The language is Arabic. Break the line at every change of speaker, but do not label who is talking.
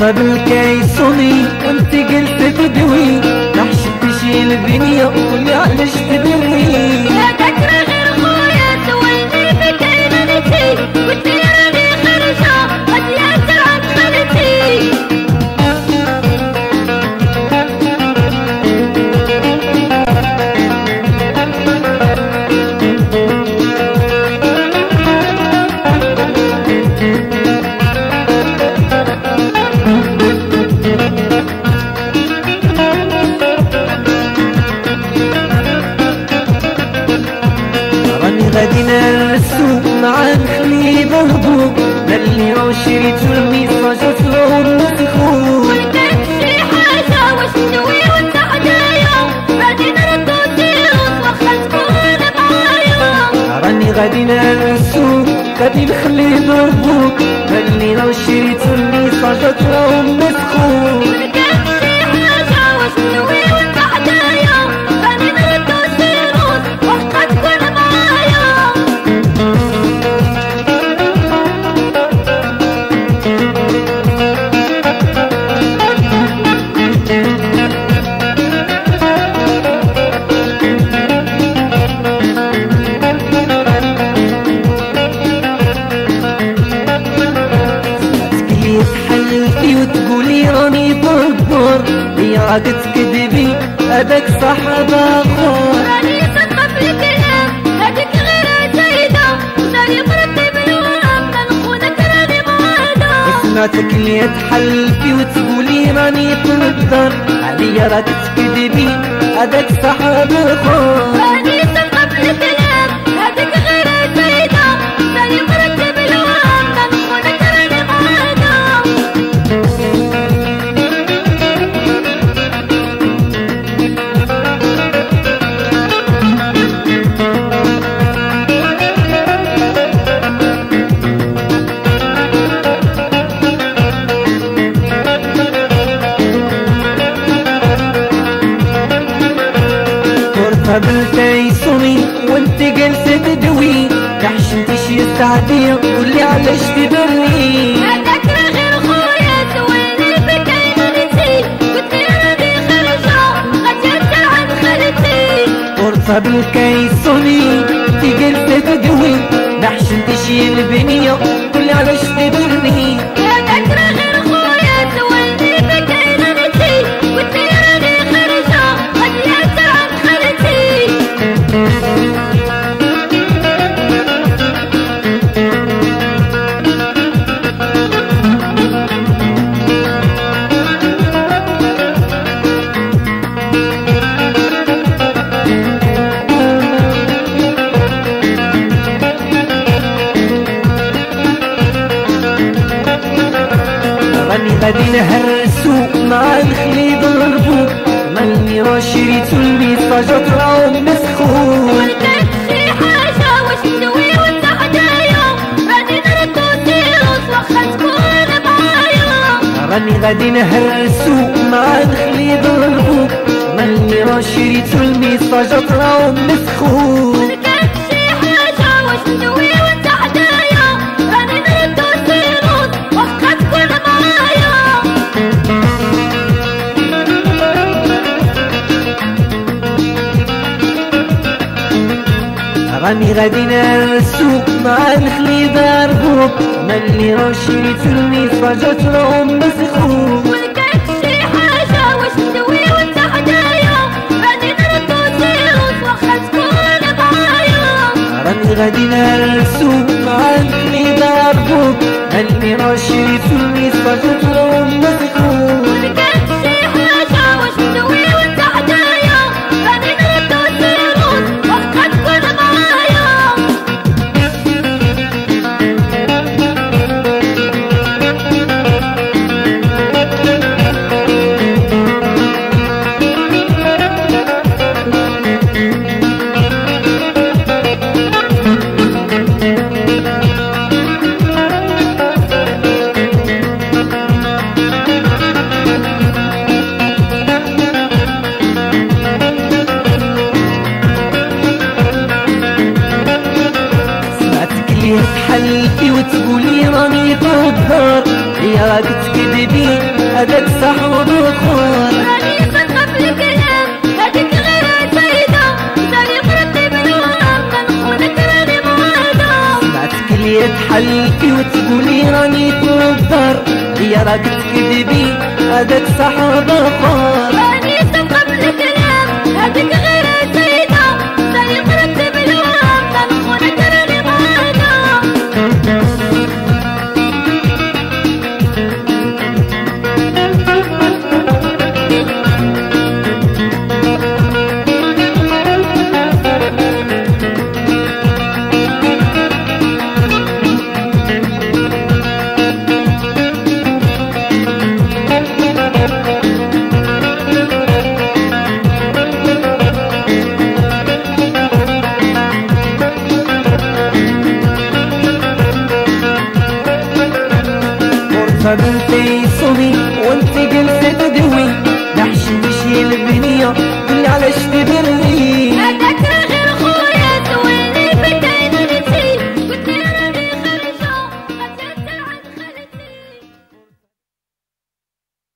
خالتي
مرتب الكيسوني وانت جلسة تدوي. لحشم تشيل البنية ولا علاش الميساج طلعو نسخو
كانت شي حاجة واش ندوي وانت حدايا غادي
راني غادي غادي نخلي ملي راهو شريتو الميساج طلعو نسخو
كانت
راك تكذبي هذاك صاحب اخر
راني في الكلام هذيك غير زايدة راني مرتب الورق نخونك راني معانا
سمعتك اللي تحلفي وتقولي راني تنظر عليا راك تكذبي هذاك صاحب اخر
مرتب
الفيصوني وانت جالسة تدوي. كحشمتي شي سعدية قولي علاش تبري
هذاك غير خويا زويني بكاين نسيت قلت راني
غادي نهرسو مع الخلي ضربو ماني راه شريتو الميساجات راهم مسخون راني غادي نهرسو مع الخلي ضربو ماني راه شريتو الميساجات راهم مسخون راني غادي نرسو مع الخلي ضربو ماني راه شريتو الميساجات راهم مسخون
كانت شي حاجة واش ندوي وانت حدايا؟ غادي
نرسو مع الخلي ضربو ماني راه شريتو الميساجات راهم مسخون عليا راك تكذبي هذاك صاحب الخون
راني صدقة في الكلام هذيك غير سيدة سالي قربتي بالوهم كنخونك راني مهادة
سمعتك اللي تحلفي وتقولي راني هي راك تكذبي هذاك صاحب الخون البنية اللي على شتي بني